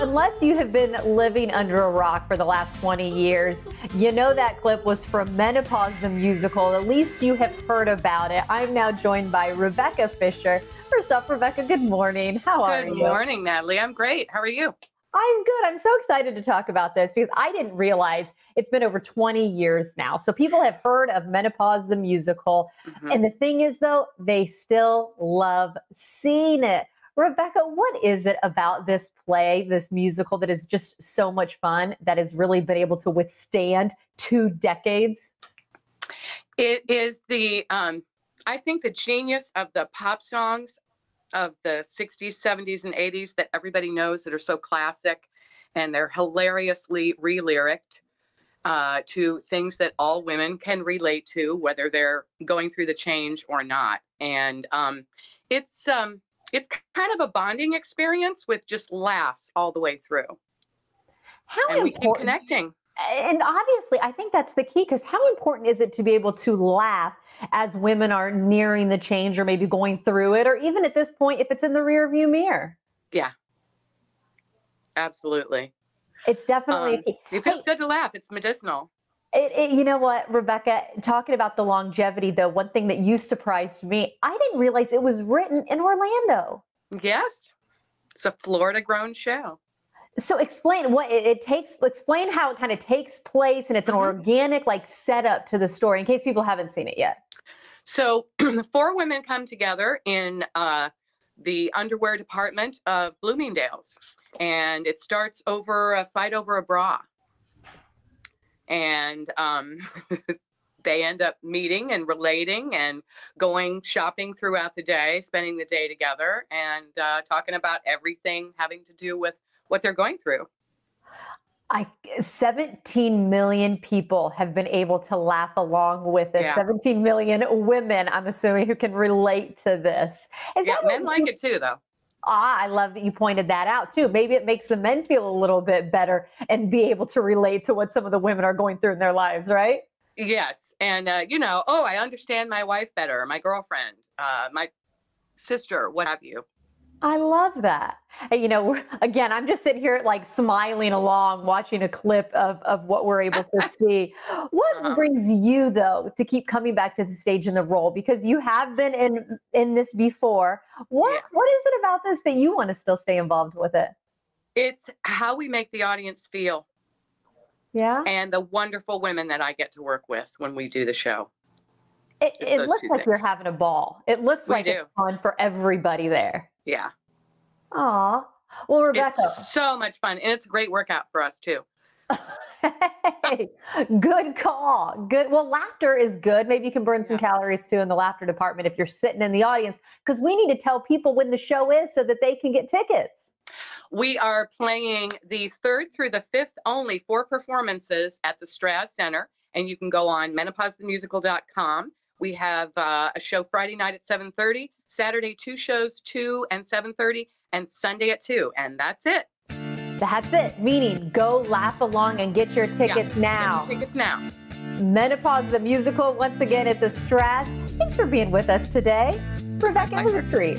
unless you have been living under a rock for the last 20 years, you know that clip was from Menopause the Musical. At least you have heard about it. I'm now joined by Rebecca Fisher. First up, Rebecca, good morning. How are Good you? Good morning, Natalie. I'm great. How are you? I'm good. I'm so excited to talk about this because I didn't realize it's been over 20 years now. So people have heard of Menopause the Musical. Mhm. And the thing is, though, they still love seeing it. Rebecca, what is it about this play, this musical that is just so much fun that has really been able to withstand two decades? It is the, um, I think, the genius of the pop songs of the 60s, 70s, and 80s that everybody knows that are so classic and they're hilariously re lyriced uh, to things that all women can relate to, whether they're going through the change or not. And um, it's, um, it's kind of a bonding experience with just laughs all the way through. How And we keep important? connecting. and obviously, I think that's the key because how important is it to be able to laugh as women are nearing the change or maybe going through it, or even at this point, if it's in the rearview mirror? Yeah, absolutely. It's definitely Um. It feels Hey, good to laugh. It's medicinal. It, it- you know what, Rebecca, talking about the longevity, though, one thing that you surprised me, I didn't realize it was written in Orlando. Yes. It's a Florida grown show. So explain what it, it takes, explain how it kind of takes place and it's an Mhm. organic like setup to the story in case people haven't seen it yet. So the four women come together in uh, the underwear department of Bloomingdale's, and it starts over a fight over a bra. And um, they end up meeting and relating and going shopping throughout the day, spending the day together, and uh, talking about everything having to do with what they're going through. I 17 million people have been able to laugh along with this. Yeah. 17 million women, I'm assuming, who can relate to this. Is Yeah, that men like it too, though. Ah, I love that you pointed that out too. Maybe it makes the men feel a little bit better and be able to relate to what some of the women are going through in their lives, right? Yes, and uh, you know, oh, I understand my wife better, my girlfriend, uh, my sister, what have you. I love that. And, you know, again, I'm just sitting here like smiling along, watching a clip of, of what we're able to see. What Uh-huh. brings you though to keep coming back to the stage in the role? Because you have been in in this before. What Yeah. what is it about this that you want to still stay involved with it? It's how we make the audience feel, Yeah. and the wonderful women that I get to work with when we do the show. It, it looks like you're having a ball. It looks We like it's do. fun for everybody there. Yeah, Aw. Well, Rebecca, it's so much fun, and it's a great workout for us too. hey, good call. Good. Well, laughter is good. Maybe you can burn some calories too in the laughter department if you're sitting in the audience, because we need to tell people when the show is so that they can get tickets. We are playing the third through the fifth only four performances at the Straz Center, and you can go on menopausethemusical.com. We have uh, a show Friday night at 7:30, Saturday two shows, 2 and 7:30, and Sunday at 2, and that's it. That's it. Meaning, go laugh along and get your tickets Get the now. Tickets now. Menopause the musical once again at the Straz. Thanks for being with us today, Rebecca. It was a treat.